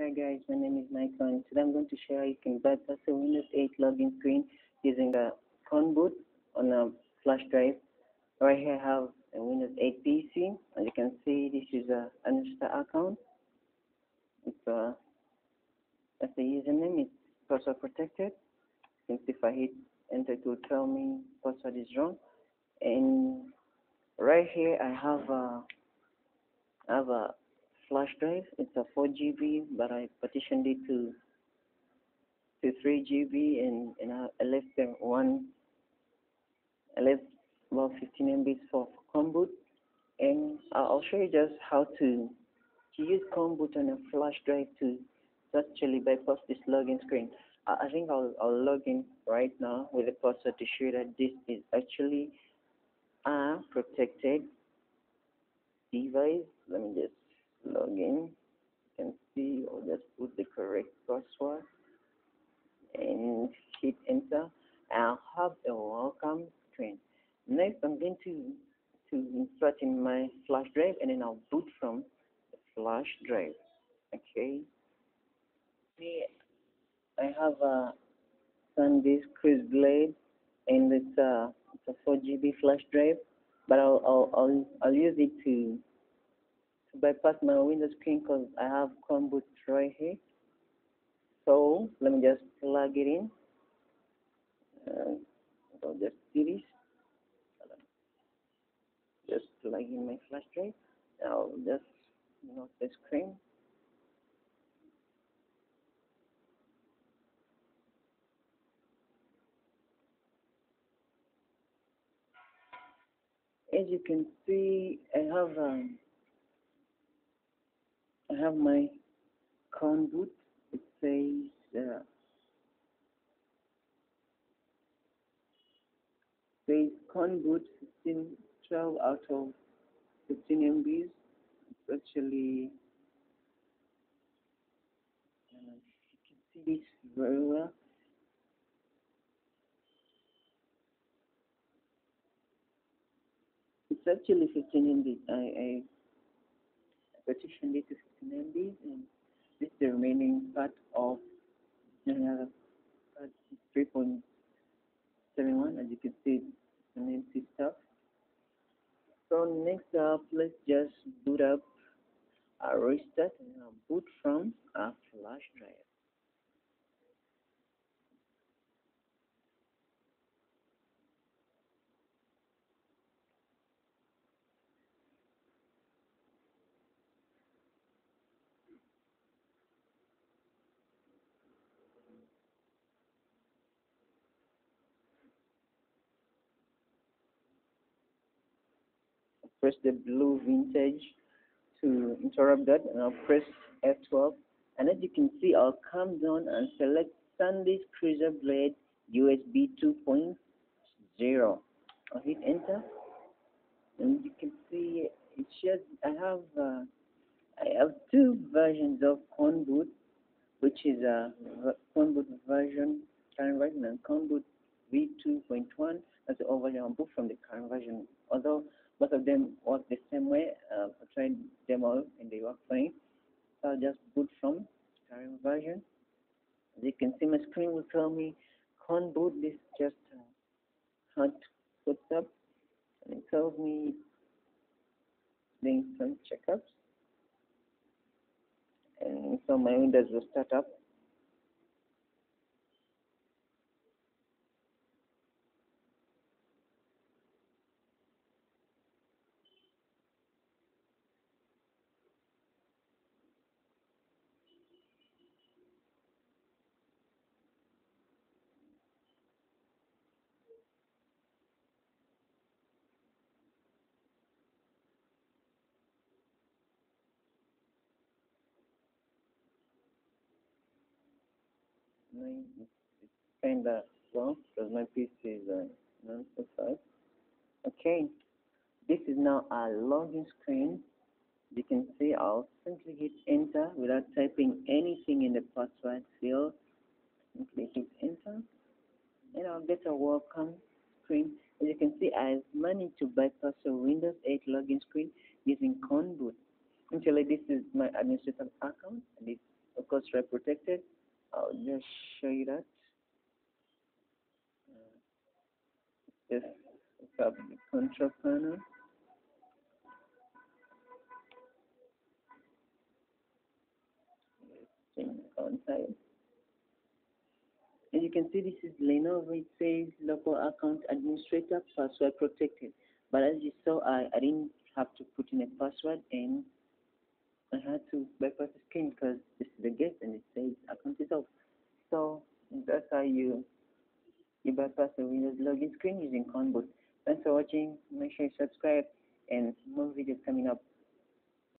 Hi guys, my name is Michael and today I'm going to share how you can bypass a Windows 8 login screen using a phone boot on a flash drive. Right here I have a Windows 8 PC. As you can see, this is a Anusta account. It's a, that's the username, it's password protected. Since if I hit enter, it will tell me password is wrong. And right here I have a, I have a flash drive. It's a 4 GB, but I partitioned it to to 3 GB, and and I, left them one. I left about 15 MB for boot, and I'll show you just how to to use boot on a flash drive to, to actually bypass this login screen. I, I think I'll I'll log in right now with the password to show that this is actually a protected device. Let me just log in. You can see I'll just put the correct password and hit enter. I'll have a welcome screen. Next, I'm going to to insert in my flash drive and then I'll boot from the flash drive. Okay. Here I have a SanDisk Cruise Blade and it's a it's a 4 GB flash drive, but I'll I'll I'll, I'll use it to bypass my Windows screen because I have Chromeboot right here. So let me just plug it in. Uh, I'll just do this. Just plug in my flash drive. I'll just note the screen. As you can see, I have um, I have my boot. It says uh, says boot 15, 12 out of 15 MBs. It's actually uh, you can see this very well. It's actually 15 MB. I, I partitioned it to 15 MB and this is the remaining part of part 3.71 as you can see an empty stuff. So next up let's just boot up a restart and I'll boot from a flash drive. Press the blue vintage to interrupt that and I'll press F12 and as you can see I'll come down and select SanDisk Cruiser Blade USB 2.0 I'll hit enter. And you can see it shows I have uh, I have two versions of Conboot which is a Conboot version current version and Conboot V2.1 as the overlay on boot from the current version. Although both of them work the same way. Uh, I tried them all and they work fine. So I'll just boot from current version. As you can see, my screen will tell me can't boot this just uh, hot puts up and it tells me doing some checkups. And so my Windows will start up. It's kind of slow because my PC is uh, not so fast. Okay, this is now our login screen. You can see I'll simply hit enter without typing anything in the password field. Simply hit enter and I'll get a welcome screen. As you can see, I've managed to bypass a Windows 8 login screen using Conboot. Actually, this is my administrator account and it's password protected. I'll just show you that. Just grab the control panel. Type. And you can see this is Lenovo. It says local account administrator password protected. But as you saw, I, I didn't have to put in a password and I had to bypass the screen because this is the guest and it says account is off. So that's how you you bypass the Windows login screen using Conboot. Thanks for watching. Make sure you subscribe and more videos coming up.